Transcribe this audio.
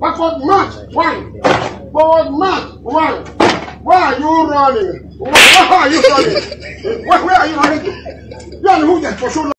Backward march, why? Forward march, one. Why are you running? Why are you running? Where, where are you running? You are who that for so long.